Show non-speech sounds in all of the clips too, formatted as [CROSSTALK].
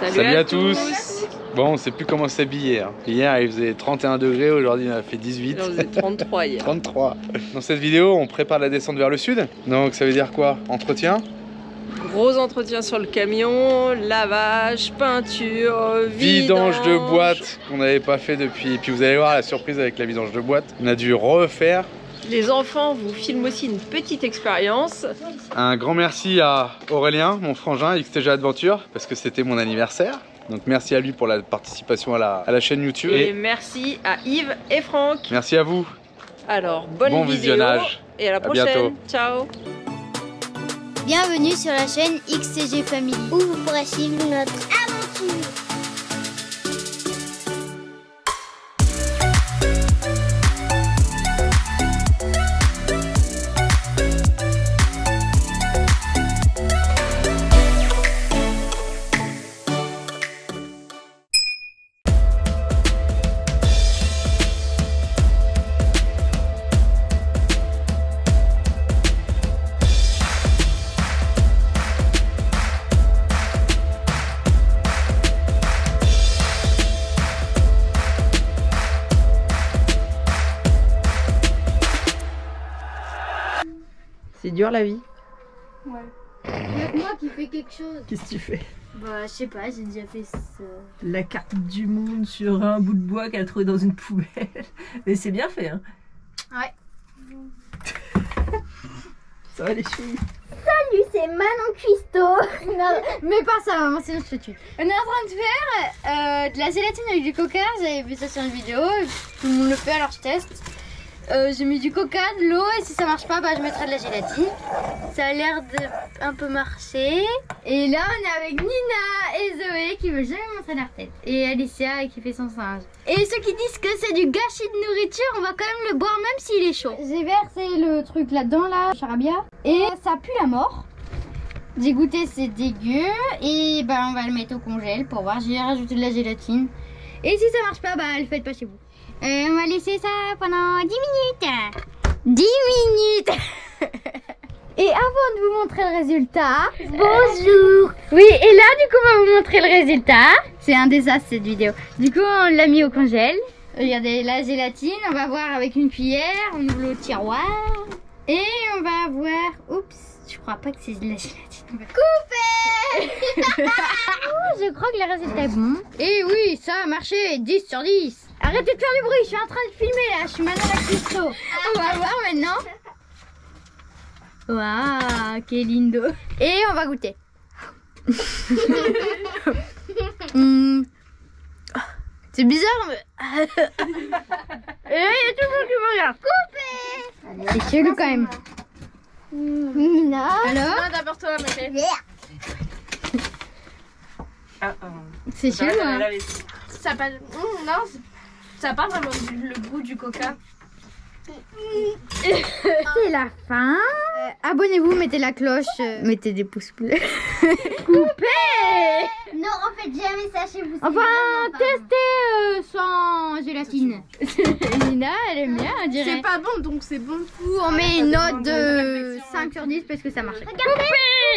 Salut, à, tous. Bon, on sait plus comment s'habiller. hein. Hier, il faisait 31 degrés, aujourd'hui, il a fait 18. On faisait 33 hier. [LAUGHS] 33. Dans cette vidéo, on prépare la descente vers le sud. Donc, ça veut dire quoi? Entretien? Gros entretien sur le camion, lavage, peinture, Vidange de boîte qu'on n'avait pas fait depuis. Et puis, vous allez voir la surprise avec la vidange de boîte. On a dû refaire. Les enfants vous filment aussi une petite expérience. Un grand merci à Aurélien, mon frangin, XTG Adventure, parce que c'était mon anniversaire. Donc, merci à lui pour la participation à la, à la chaîne YouTube. Et Et merci à Yves et Franck. merci à vous. Alors, bonne Bon vidéo visionnage. et à la À prochaine. bientôt. Ciao. Bienvenue sur la chaîne XCG Family où vous pourrez suivre notre aventure. La vie. moi qui fais quelque chose. Qu'est-ce que tu fais? Bah, je sais pas, j'ai déjà fait ça. la carte du monde sur un bout de bois qu'elle a trouvé dans une poubelle. [LAUGHS] Mais c'est bien fait, hein Ouais. [LAUGHS] Ça va les filles? Salut, c'est Manon Cuisto. [LAUGHS] non, mais pas ça, maman, sinon je te tue. On est en train de faire euh, de la gélatine avec du coca. J'avais vu ça sur une vidéo. Tout le monde le fait, alors je teste. Euh, j'ai mis du coca, de l'eau, et si ça marche pas, bah, je mettrai de la gélatine. Ça a l'air de un peu marcher. Et là, on est avec Nina et Zoé qui veulent jamais montrer leur tête. Et Alicia qui fait son singe. Et ceux qui disent que c'est du gâchis de nourriture, on va quand même le boire même s'il est chaud. J'ai versé le truc là-dedans, là, charabia. Et ça pue la mort. J'ai goûté, c'est dégueu. Et ben, on va le mettre au congèle pour voir. J'ai rajouté de la gélatine. Et si ça marche pas, bah, le faites pas chez vous. Et on va laisser ça pendant 10 minutes. 10 minutes. [LAUGHS] Et avant de vous montrer le résultat, bonjour. Oui, et là, du coup, on va vous montrer le résultat. C'est un désastre cette vidéo. Du coup, on l'a mis au congèle. Regardez la gélatine. On va voir avec une cuillère. On ouvre le tiroir. Et on va voir. Oups, je crois pas que c'est de la gélatine. On va couper [LAUGHS] Oh, Je crois que le résultat est bon. Et oui, ça a marché. 10 sur 10. Arrêtez de faire du bruit. Je suis en train de filmer là. Je suis maintenant la Cristo. On va voir maintenant. Waouh, que lindo. Et on va goûter. [LAUGHS] Hmm. C'est bizarre, mais. Et il y a tout le monde qui me regarde. Coupé C'est chelou quand même. Nina. Alors d'abord toi, C'est chelou, hein Ça pas, Mmh, non, c'est- ça pas vraiment du- le goût du coca. [LAUGHS] C'est la fin. Euh, Abonnez-vous, mettez la cloche, euh, [LAUGHS] mettez des pouces bleus. [LAUGHS] Coupé Non, en fait, jamais ça chez vous. Enfin, testez euh, sans gélatine. Nina, elle aime bien, on dirait. C'est pas bon, donc c'est bon. Ou on met une note de 5 sur 10 parce que ça marche. Regardez,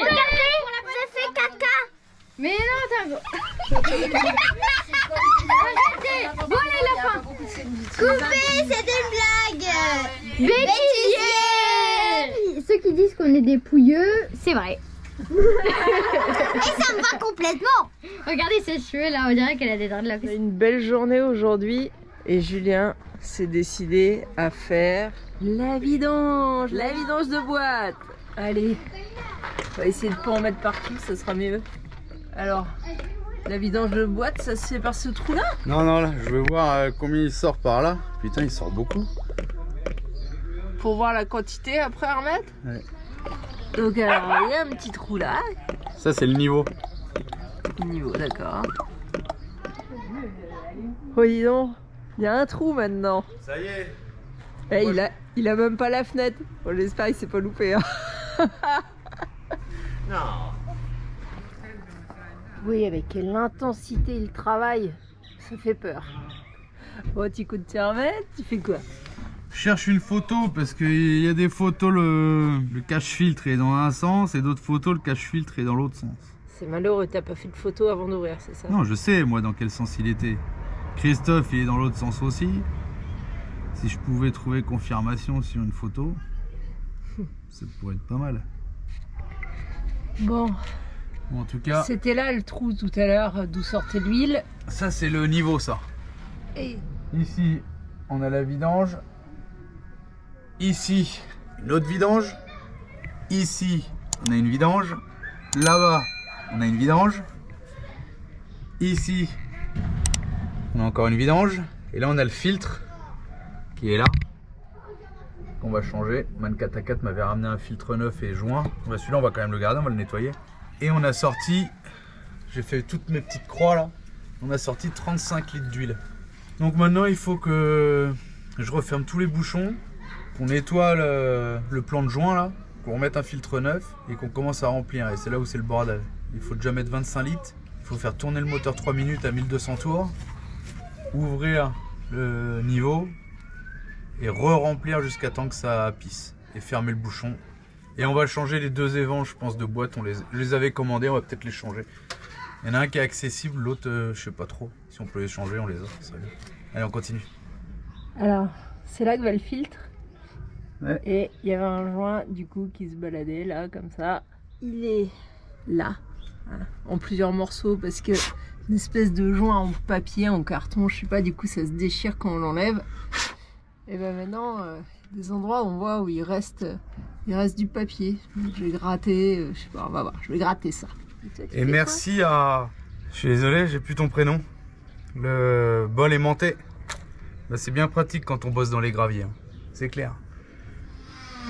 regardez, j'ai fait caca. Mais non, t'as un gros. Arrêtez allez, la fin Coupé, c'était une blague. Bêtisier Ceux qui disent qu'on est des pouilleux, c'est vrai. Et ça me va complètement. Regardez ses cheveux là, on dirait qu'elle a des dreadlocks. C'est une belle journée aujourd'hui et Julien s'est décidé à faire la vidange, la vidange de boîte. Allez, on va essayer de pas en mettre partout, ça sera mieux. Alors, la vidange de boîte, ça se fait par ce trou-là Non, non, là, je veux voir euh, combien il sort par là. Putain, il sort beaucoup. pour voir la quantité après à remettre. Ouais. Donc alors, il y a un petit trou là, Ça, c'est le niveau. niveau, d'accord. Oh dis donc, il y a un trou maintenant. Ça y est. Eh, il, a, il a même pas la fenêtre. Bon, j'espère qu'il s'est pas loupé. Hein. [LAUGHS] Non. Oui, avec quelle intensité il travaille. Ça fait peur. Bon, tu coûtes t'y remettre, tu fais quoi? Je cherche une photo parce qu'il y a des photos, le, le cache-filtre est dans un sens et d'autres photos, le cache-filtre est dans l'autre sens. C'est malheureux, t'as pas fait de photo avant d'ouvrir, c'est ça? Non, je sais, moi, dans quel sens il était. Christophe, il est dans l'autre sens aussi. Si je pouvais trouver confirmation sur une photo, ça pourrait être pas mal. Bon, Bon, en tout cas, c'était là le trou tout à l'heure d'où sortait l'huile. ça, c'est le niveau, ça. Et Ici, on a la vidange. Ici, une autre vidange. Ici, on a une vidange. Là-bas, on a une vidange. Ici, on a encore une vidange. Et là, on a le filtre qui est là. Qu'on va changer. Man 4 m'avait ramené un filtre neuf et joint. Bah, Celui-là, on va quand même le garder, on va le nettoyer. Et on a sorti, j'ai fait toutes mes petites croix là. On a sorti 35 litres d'huile. Donc maintenant, il faut que je referme tous les bouchons, qu'on nettoie le, le plan de joint là, qu'on remette un filtre neuf et qu'on commence à remplir. Et c'est là où c'est le bordel. Il faut déjà mettre 25 litres. Il faut faire tourner le moteur 3 minutes à 1200 tours. Ouvrir le niveau et re-remplir jusqu'à temps que ça pisse. Et fermer le bouchon. Et on va changer les deux évents, je pense, de boîte. On les, je les avais commandés, on va peut-être les changer. Il y en a un qui est accessible, l'autre, euh, je sais pas trop. Si on peut les changer, on les a. ça serait bien. Allez, on continue. alors, c'est là que va le filtre. Ouais. Et il y avait un joint du coup qui se baladait là, comme ça. Il est là, hein, en plusieurs morceaux parce que une espèce de joint en papier, en carton, je sais pas, du coup ça se déchire quand on l'enlève. Et ben maintenant, euh, des endroits où on voit où il reste, il reste du papier. Je vais gratter, euh, je sais pas, on va voir, je vais gratter ça. toi, Et merci à. Je suis désolé, j'ai plus ton prénom. Le bol aimanté. Bah, c'est bien pratique quand on bosse dans les graviers. hein. C'est clair.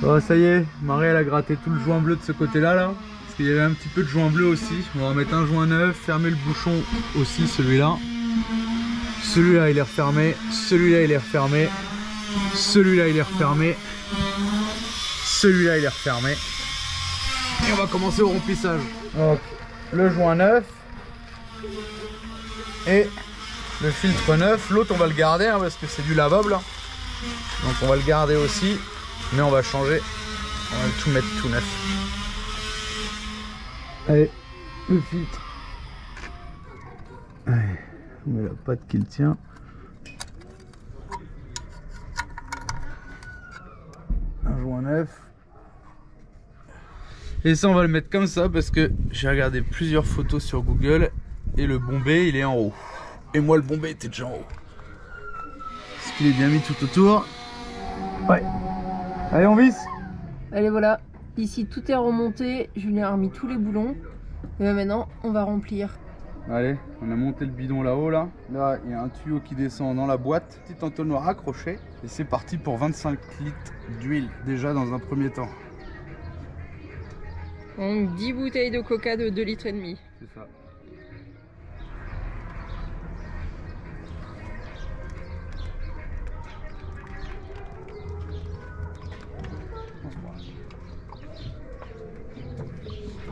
Oh, ça y est, Marie elle a gratté tout le joint bleu de ce côté-là là. Parce qu'il y avait un petit peu de joint bleu aussi. On va remettre un joint neuf, fermer le bouchon aussi celui-là. Celui-là il est refermé. Celui-là il est refermé. Celui-là il est refermé. Celui-là il est refermé. Et on va commencer au remplissage. Donc, le joint neuf et le filtre neuf. L'autre, on va le garder hein, parce que c'est du lavable. Donc, on va le garder aussi, mais on va changer. On va tout mettre tout neuf. Allez, le filtre. Allez, on met la patte qui le tient. Et ça, on va le mettre comme ça parce que j'ai regardé plusieurs photos sur Google et le bombé, il est en haut. Et moi, le bombé était déjà en haut. Est-ce qu'il est bien mis tout autour Ouais. Allez, on visse Allez voilà, ici tout est remonté, Julien a remis tous les boulons. Et ben maintenant, on va remplir. Allez, on a monté le bidon là-haut là. Là, il y a un tuyau qui descend dans la boîte. Petit entonnoir accroché. Et c'est parti pour 25 litres d'huile déjà dans un premier temps. Donc 10 bouteilles de coca de 2 litres et demi. C'est ça.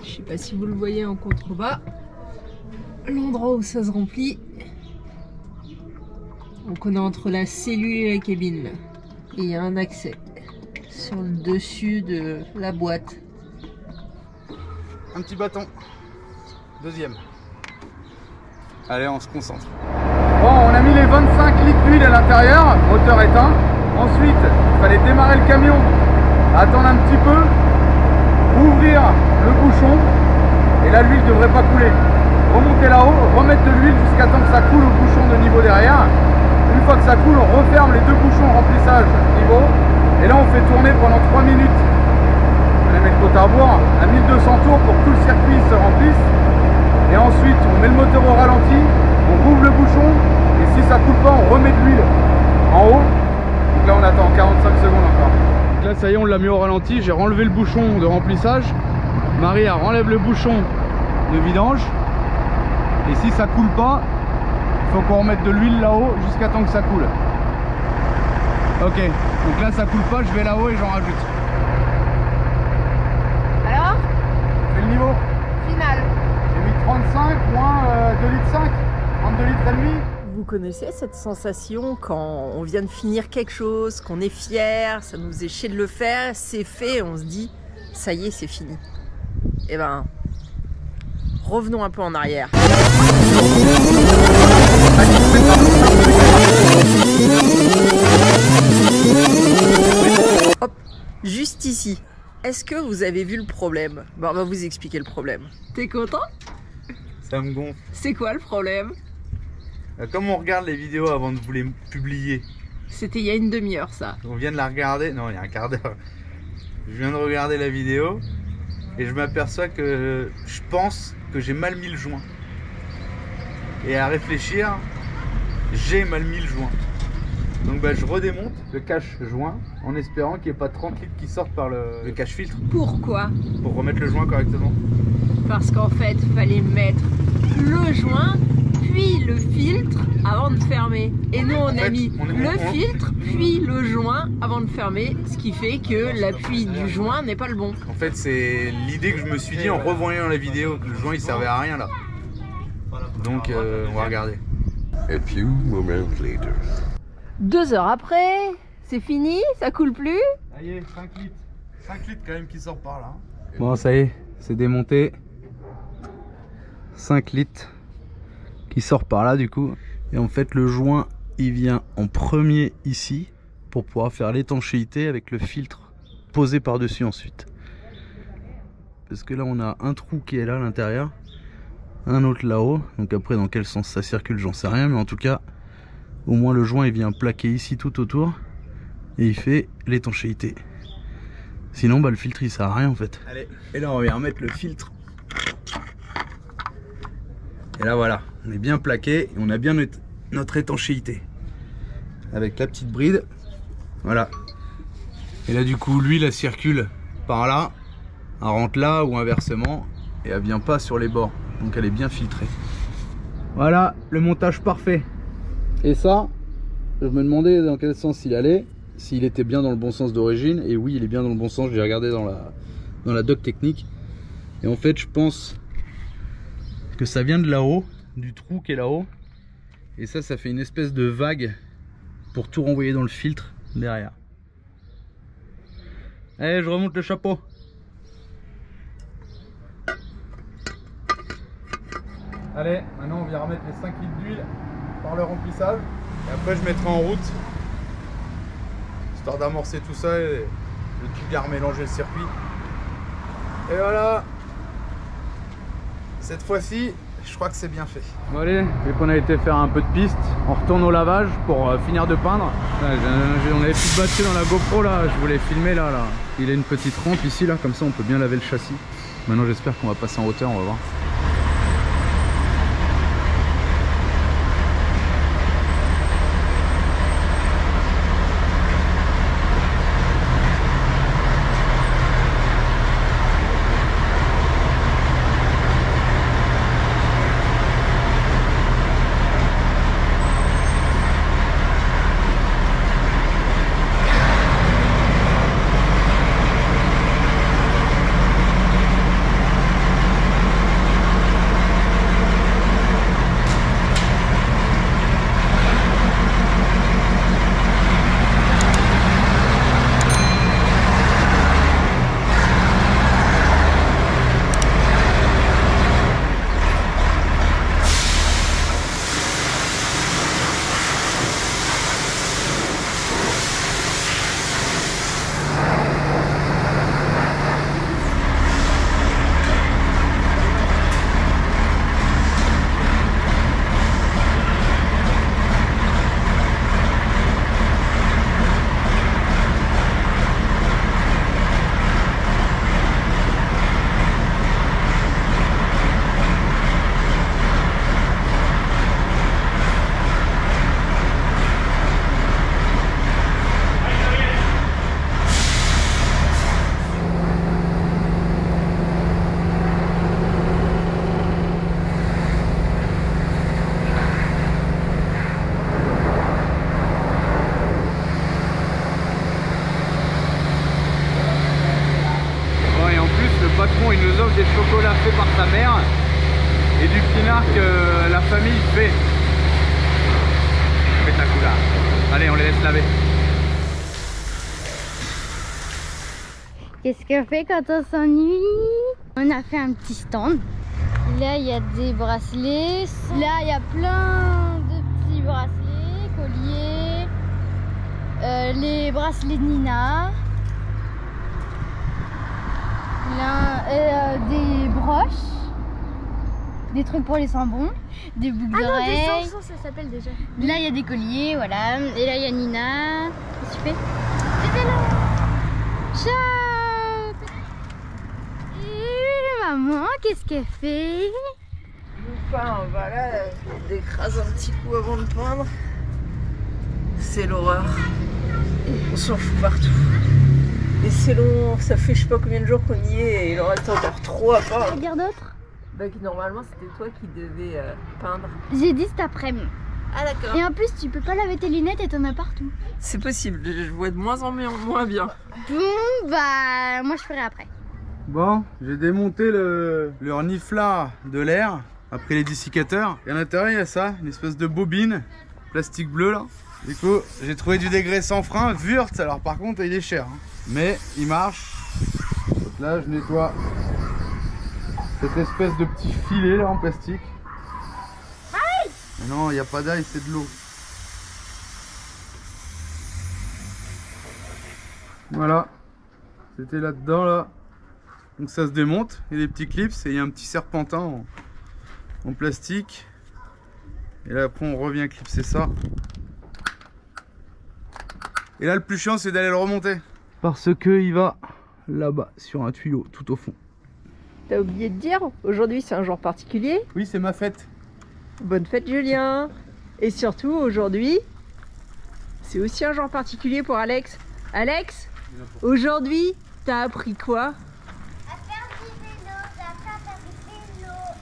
Je sais pas si vous le voyez en contrebas. L'endroit où ça se remplit. Donc on est entre la cellule et la cabine. Et il y a un accès sur le dessus de la boîte. Un petit bâton. Deuxième. Allez, on se concentre. Bon, on a mis les 25 litres d'huile à l'intérieur, moteur éteint. Ensuite, il fallait démarrer le camion, attendre un petit peu, ouvrir le bouchon, et là l'huile ne devrait pas couler. Remonter là-haut, remettre de l'huile jusqu'à temps que ça coule au bouchon de niveau derrière. Une fois que ça coule, on referme les deux bouchons remplissage niveau, et là on fait tourner pendant 3 minutes. On les met le compte à rebours à 1200 tours pour que tout le circuit se remplisse. Et ensuite, on met le moteur au ralenti, on rouvre le bouchon, et si ça coule pas, on remet de l'huile en haut. Donc là, on attend 45 secondes encore. Donc là, ça y est, on l'a mis au ralenti. J'ai renlevé le bouchon de remplissage. Marie elle renlève le bouchon de vidange. Et si ça coule pas, il faut qu'on remette de l'huile là-haut jusqu'à temps que ça coule. Ok, donc là ça coule pas, je vais là-haut et j'en rajoute. Alors, C'est le niveau. final. J'ai mis 35 moins euh, 2 litres 5, 32 litres et demi. Vous connaissez cette sensation quand on vient de finir quelque chose, qu'on est fier, ça nous est chier de le faire, c'est fait, on se dit ça y est, c'est fini. Et ben, revenons un peu en arrière. Hop, juste ici. Est-ce que vous avez vu le problème? Bon, on va vous expliquer le problème. T'es content? Ça me gonfle. C'est quoi le problème? Euh, Comme on regarde les vidéos avant de vous les publier, C'était il y a une demi-heure ça. on vient de la regarder, non il y a un quart d'heure. Je viens de regarder la vidéo et je m'aperçois que je pense que j'ai mal mis le joint. Et à réfléchir, j'ai mal mis le joint. Donc bah, je redémonte le cache-joint en espérant qu'il n'y ait pas 30 litres qui sortent par le, le cache-filtre Pourquoi? Pour remettre le joint correctement. Parce qu'en fait, fallait mettre le joint, puis le filtre avant de fermer. Et nous, on a mis le filtre, puis le joint avant de fermer, ce qui fait que l'appui du joint n'est pas le bon. En fait, c'est l'idée que je me suis dit en revoyant la vidéo que le joint il servait à rien là. Donc euh, on va regarder. A few moments later. Deux heures après, c'est fini, ça coule plus. Ça y est, 5 litres. 5 litres quand même qui sort par là. Bon, ça y est, c'est démonté. 5 litres qui sort par là du coup. Et en fait, le joint il vient en premier ici pour pouvoir faire l'étanchéité avec le filtre posé par-dessus ensuite. Parce que là, on a un trou qui est là à l'intérieur, un autre là-haut. Donc après, dans quel sens ça circule, j'en sais rien, mais en tout cas, au moins le joint il vient plaquer ici tout autour et il fait l'étanchéité. Sinon, bah, le filtre il sert à rien en fait. Allez, et là on vient remettre le filtre. Et là voilà, on est bien plaqué et on a bien notre, étanchéité. Avec la petite bride. Voilà. Et là du coup, lui la circule par là, elle rentre là ou inversement et elle vient pas sur les bords. Donc elle est bien filtrée. Voilà, le montage parfait. Et ça, je me demandais dans quel sens il allait, s'il était bien dans le bon sens d'origine. Et oui, il est bien dans le bon sens. J'ai regardé dans la, dans la doc technique. Et en fait, je pense que ça vient de là-haut, du trou qui est là-haut. Et ça, ça fait une espèce de vague pour tout renvoyer dans le filtre derrière. Allez, je remonte le chapeau. Allez, maintenant on vient remettre les 5 litres d'huile par le remplissage. Et après je mettrai en route, histoire d'amorcer tout ça et de tout bien remélanger le circuit. Et voilà Cette fois-ci, je crois que c'est bien fait. Bon allez, vu qu'on a été faire un peu de piste, on retourne au lavage pour euh, finir de peindre. On avait plus de batterie dans la GoPro là, je voulais filmer là, là. Il a une petite rampe ici là, comme ça on peut bien laver le châssis. Maintenant j'espère qu'on va passer en hauteur, on va voir. Du pinard que la famille fait. Spectaculaire. Allez, on les laisse laver. Qu'est-ce qu'on fait quand on s'ennuie? On a fait un petit stand. Là, il y a des bracelets. Là, il y a plein de petits bracelets, colliers. Euh, les bracelets de Nina. Là, euh, des broches. Des trucs pour les sambons. Des boucles Ah non, des d'oreilles. chansons, ça s'appelle déjà. Là, il y a des colliers, voilà. Et là, il y a Nina. Qu'est-ce que tu fais C'était là. Ciao Et maman, qu'est-ce qu'elle fait Enfin, voilà, on décrase un petit coup avant de peindre. C'est l'horreur. On s'en fout partout. Et c'est long, ça fait je sais pas combien de jours qu'on y est et il en reste encore trop à peindre. Regarde d'autres Bah, que normalement c'était toi qui devais euh, peindre. J'ai dit cet après-midi. Ah d'accord. Et en plus, tu peux pas laver tes lunettes et t'en as partout. C'est possible, je vois de moins en moins bien. Bon, bah, moi je ferai après. Bon, j'ai démonté le, le reniflard de l'air après les dessicateurs. Et à l'intérieur, il y a ça, une espèce de bobine, plastique bleu là. Du coup, j'ai trouvé du dégrès sans frein, Wurtz. Alors par contre, il est cher. hein. Mais il marche. Donc là, je nettoie cette espèce de petit filet là en plastique. Mais non, il n'y a pas d'ail, c'est de l'eau. Voilà. C'était là-dedans là. Donc ça se démonte, il y a des petits clips et il y a un petit serpentin en, en plastique. Et là après on revient clipser ça. Et là le plus chiant c'est d'aller le remonter. Parce que il va là-bas sur un tuyau tout au fond. T'as oublié de dire, aujourd'hui c'est un jour particulier. Oui c'est ma fête. Bonne fête Julien Et surtout aujourd'hui, c'est aussi un jour particulier pour Alex. Alex, aujourd'hui, t'as appris quoi?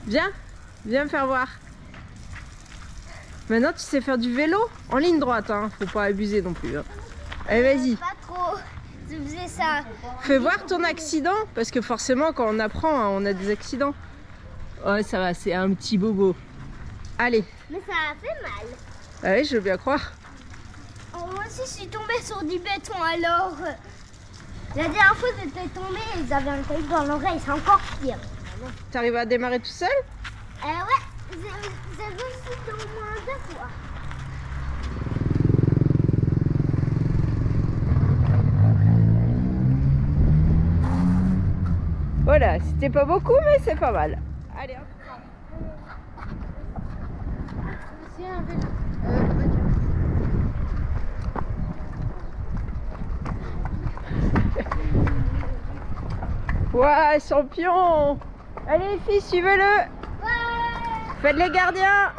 Viens, viens me faire voir. Maintenant tu sais faire du vélo en ligne droite, hein. faut pas abuser non plus. hein. Allez vas-y, Pas trop. Je faisais ça. fais voir ton accident, parce que forcément quand on apprend, hein, on a des accidents. Ouais ça va, c'est un petit bobo. Allez, Mais ça a fait mal. ah oui, je veux bien croire. Oh, moi aussi, je suis tombée sur du béton alors. La dernière fois, j'étais tombée et j'avais un caillou dans l'oreille. C'est encore pire. T'arrives à démarrer tout seul? Euh, ouais, j'ai j'ai réussi au moins deux fois. Voilà, c'était pas beaucoup, mais c'est pas mal. Allez, hop. Euh, Ouais, champion Allez les filles, suivez-le Faites les gardiens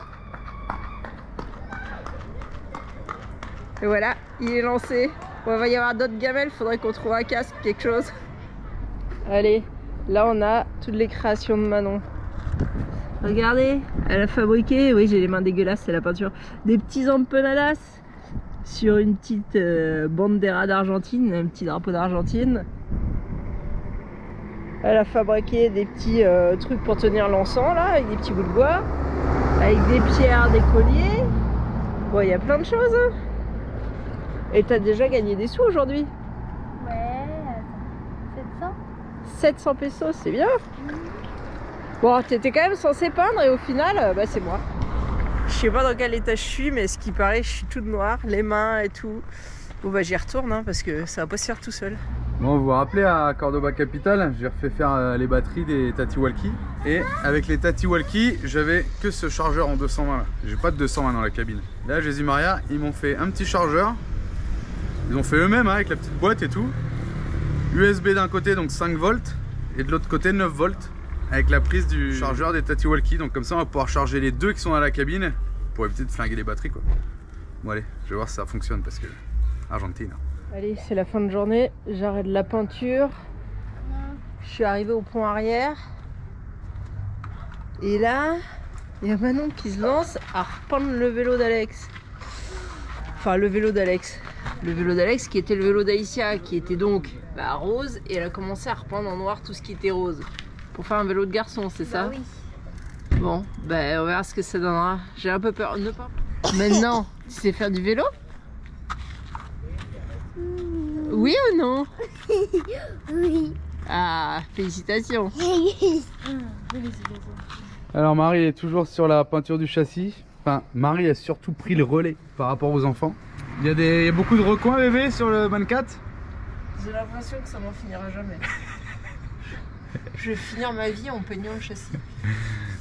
Et voilà, il est lancé. Bon, il va y avoir d'autres gamelles, faudrait qu'on trouve un casque, quelque chose. Allez, là on a toutes les créations de Manon. Regardez, elle a fabriqué, oui j'ai les mains dégueulasses, c'est la peinture, des petits empanadas sur une petite euh, bandera d'Argentine, un petit drapeau d'Argentine. Elle a fabriqué des petits euh, trucs pour tenir l'encens là, avec des petits bouts de bois, avec des pierres, des colliers. Bon, il y a plein de choses. hein. Et t'as déjà gagné des sous aujourd'hui? Ouais, c'est ça. 700 pesos, c'est bien. Bon, t'étais quand même censé peindre et au final, euh, bah c'est moi. Je sais pas dans quel état je suis, mais ce qui paraît, je suis toute noire, les mains et tout. Bon bah j'y retourne hein, parce que ça va pas se faire tout seul. Bon, vous vous rappelez à Cordoba Capital, j'ai refait faire euh, les batteries des Tatiwalki. Et avec les Tatiwalki, j'avais que ce chargeur en 220 là. J'ai pas de 220 dans la cabine. Là, Jésus Maria, ils m'ont fait un petit chargeur. Ils ont fait eux-mêmes hein, avec la petite boîte et tout. USB d'un côté, donc 5 volts. Et de l'autre côté, 9 volts. Avec la prise du chargeur des Tatiwalki. Donc comme ça, on va pouvoir charger les deux qui sont dans la cabine. Pour éviter de flinguer les batteries quoi. Bon allez, je vais voir si ça fonctionne parce que... Argentine. Allez, c'est la fin de journée, j'arrête la peinture. Je suis arrivée au pont arrière. Et là, il y a Manon qui se lance à repeindre le vélo d'Alex. Enfin, le vélo d'Alex. Le vélo d'Alex qui était le vélo d'Aïcia, qui était donc bah, rose. Et elle a commencé à repeindre en noir tout ce qui était rose. Pour faire un vélo de garçon, c'est ça oui. Bon, bah on verra ce que ça donnera. J'ai un peu peur. Ne pas. Maintenant, tu sais faire du vélo Oui ou non [LAUGHS] Oui. Ah, félicitations. Félicitations. [LAUGHS] Alors Marie est toujours sur la peinture du châssis. Enfin, Marie a surtout pris le relais par rapport aux enfants. Il y a, des, il y a beaucoup de recoins bébé sur le 24 J'ai l'impression que ça n'en finira jamais. [LAUGHS] Je vais finir ma vie en peignant le châssis.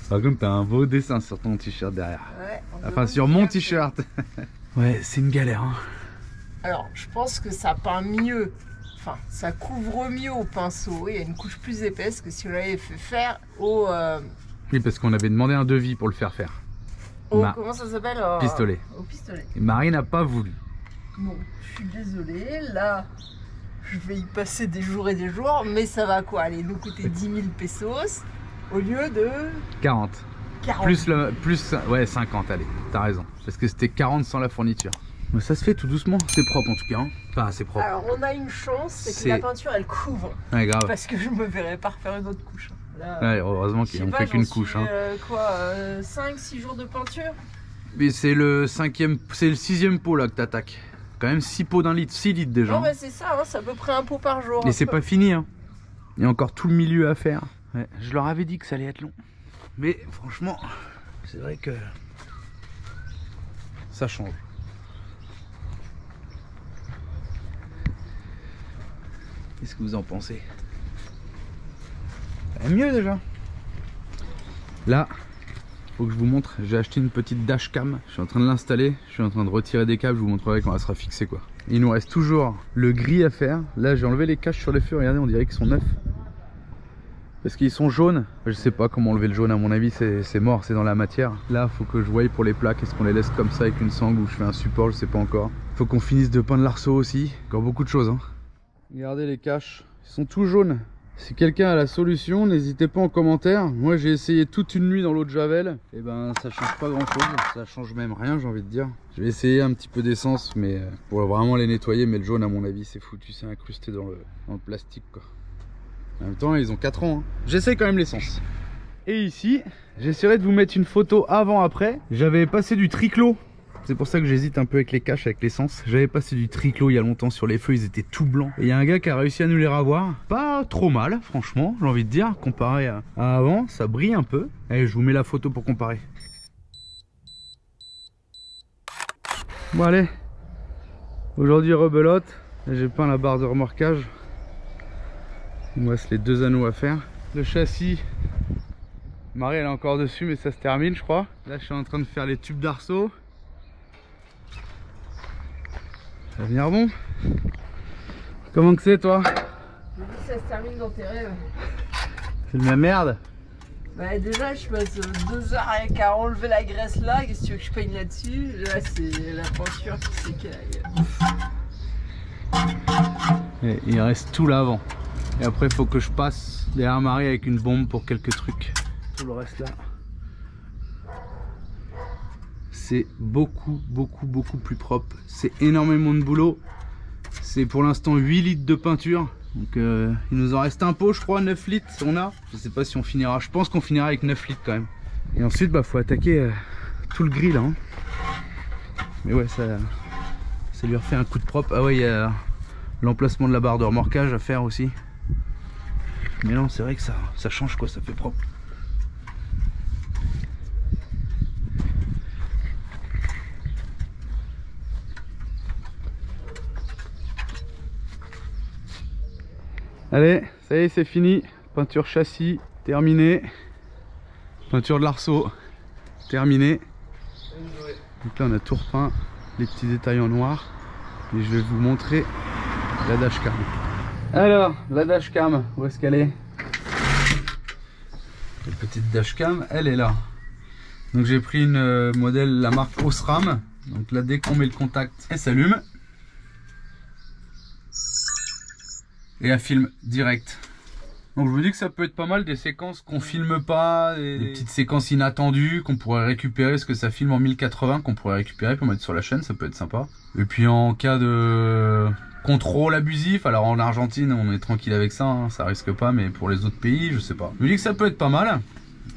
Par contre, t'as un beau dessin sur ton t-shirt derrière. Ouais, on Enfin, sur mon t-shirt. [LAUGHS] ouais, c'est une galère. Hein. Alors, je pense que ça peint mieux. Enfin, ça couvre mieux au pinceau. Il y a une couche plus épaisse que si on l'avait fait faire au. euh, Oui, parce qu'on avait demandé un devis pour le faire faire. au Ma- comment ça s'appelle euh, Pistolet. Au pistolet. Et Marie n'a pas voulu. Bon, je suis désolée. Là, je vais y passer des jours et des jours. Mais ça va quoi? Aller nous coûter 10 000 pesos au lieu de 40. 40. Plus, le, plus ouais, 50, allez, t'as raison. Parce que c'était 40 sans la fourniture. Mais ça se fait tout doucement. C'est propre en tout cas. hein. Enfin, c'est propre. Alors, on a une chance, c'est que la peinture elle couvre. Ouais, grave. Parce que je me verrais pas refaire une autre couche. Là, Ouais, heureusement ont pas, fait qu'une suis, couche. Hein. euh, quoi, 5-6 jours de peinture Mais c'est le cinquième, c'est le sixième pot là que t'attaques. Quand même 6 pots d'un litre, 6 litres déjà. Non, hein. mais c'est ça, hein, c'est à peu près un pot par jour. Et c'est pas fini. Hein. Il y a encore tout le milieu à faire. Ouais, je leur avais dit que ça allait être long. Mais franchement, c'est vrai que ça change. Qu'est-ce que vous en pensez? Mieux déjà. Là, faut que je vous montre. J'ai acheté une petite dashcam. Je suis en train de l'installer. Je suis en train de retirer des câbles. Je vous montrerai quand elle sera fixée quoi. Il nous reste toujours le gris à faire. Là, j'ai enlevé les caches sur les feux. Regardez, on dirait qu'ils sont neufs. Parce qu'ils sont jaunes. Je sais pas comment enlever le jaune. À mon avis, c'est mort. C'est dans la matière. Là, faut que je voie pour les plaques. Est-ce qu'on les laisse comme ça avec une sangle ou je fais un support? Je sais pas encore. Faut qu'on finisse de peindre l'arceau aussi. Encore beaucoup de choses. Hein. Regardez les caches. Ils sont tout jaunes. Si quelqu'un a la solution, n'hésitez pas en commentaire. Moi j'ai essayé toute une nuit dans l'eau de Javel. Et ben ça change pas grand chose. Ça change même rien j'ai envie de dire. Je vais essayer un petit peu d'essence mais euh, pour vraiment les nettoyer. Mais le jaune à mon avis c'est foutu. C'est incrusté dans le, plastique quoi. En même temps ils ont 4 ans. hein. J'essaie quand même l'essence. Et ici j'essaierai de vous mettre une photo avant après. J'avais passé du triclo c'est pour ça que j'hésite un peu avec les caches, avec l'essence. J'avais passé du triclo il y a longtemps sur les feux, ils étaient tout blancs. Et il y a un gars qui a réussi à nous les ravoir. Pas trop mal, franchement, j'ai envie de dire, comparé à, avant, ça brille un peu. Allez, je vous mets la photo pour comparer. Bon allez, aujourd'hui rebelote. J'ai peint la barre de remorquage. Il me reste les deux anneaux à faire. Le châssis, Marie elle est encore dessus mais ça se termine je crois. Là je suis en train de faire les tubes d'arceau. Ça va venir bon Comment que c'est toi Ça se termine dans tes rêves. C'est de la merde Bah, déjà, je passe 2 heures avec à enlever la graisse là. Qu'est-ce que tu veux que je peigne là-dessus? Là, c'est la peinture qui s'écaille. Il reste tout l'avant. Et après il faut que je passe derrière Marie avec une bombe pour quelques trucs. Tout le reste là. C'est beaucoup, beaucoup, beaucoup plus propre. C'est énormément de boulot. C'est pour l'instant 8 litres de peinture. Donc euh, il nous en reste un pot je crois, 9 litres on a. Je sais pas si on finira. Je pense qu'on finira avec 9 litres quand même. Et ensuite bah faut attaquer euh, tout le gris là. hein. Mais ouais ça, ça lui refait un coup de propre. Ah ouais il y a l'emplacement de la barre de remorquage à faire aussi. Mais non, c'est vrai que ça, ça change quoi, ça fait propre. Allez, ça y est, c'est fini. Peinture châssis, terminée. Peinture de l'arceau, terminée. Donc là, on a tout repeint, les petits détails en noir. Et je vais vous montrer la dashcam. Alors, la dashcam, où est-ce qu'elle est? La petite dashcam, elle est là. Donc j'ai pris une euh, modèle, la marque Osram. Donc là, dès qu'on met le contact, elle s'allume. Et elle filme direct. Donc je vous dis que ça peut être pas mal des séquences qu'on filme pas, des, des petites séquences inattendues qu'on pourrait récupérer, parce que ça filme en 1080, qu'on pourrait récupérer pour mettre sur la chaîne, ça peut être sympa. Et puis en cas de contrôle abusif, alors en Argentine on est tranquille avec ça, hein, ça risque pas, mais pour les autres pays, je sais pas. Je vous dis que ça peut être pas mal.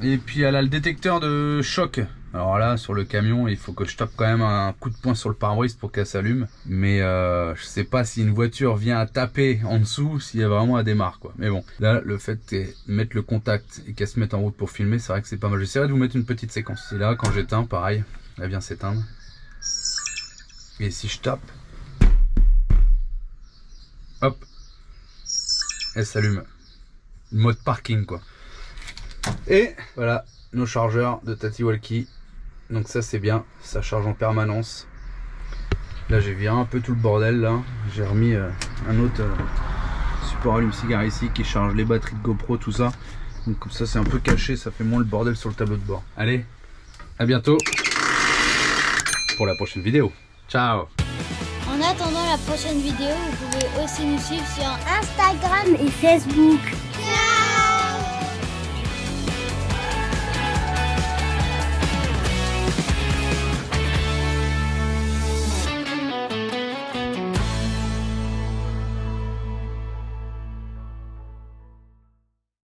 Et puis elle a le détecteur de choc Alors là, sur le camion, il faut que je tape quand même un coup de poing sur le pare-brise pour qu'elle s'allume. Mais euh, je sais pas si une voiture vient à taper en dessous, s'il y a vraiment à démarre quoi. Mais bon, là, le fait de mettre le contact et qu'elle se mette en route pour filmer, c'est vrai que c'est pas mal. J'essaierai de vous mettre une petite séquence. Et là, quand j'éteins, pareil, elle vient s'éteindre. Et si je tape, hop, elle s'allume. Mode parking quoi. Et voilà nos chargeurs de Tati Walkie. Donc ça c'est bien, ça charge en permanence. Là j'ai viré un peu tout le bordel là. J'ai remis euh, un autre euh, support allume-cigare ici qui charge les batteries de GoPro, tout ça. Donc comme ça c'est un peu caché, ça fait moins le bordel sur le tableau de bord. Allez, à bientôt pour la prochaine vidéo. Ciao En attendant la prochaine vidéo, vous pouvez aussi nous suivre sur Instagram et Facebook.